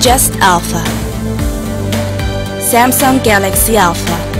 Just Alpha. Samsung Galaxy Alpha.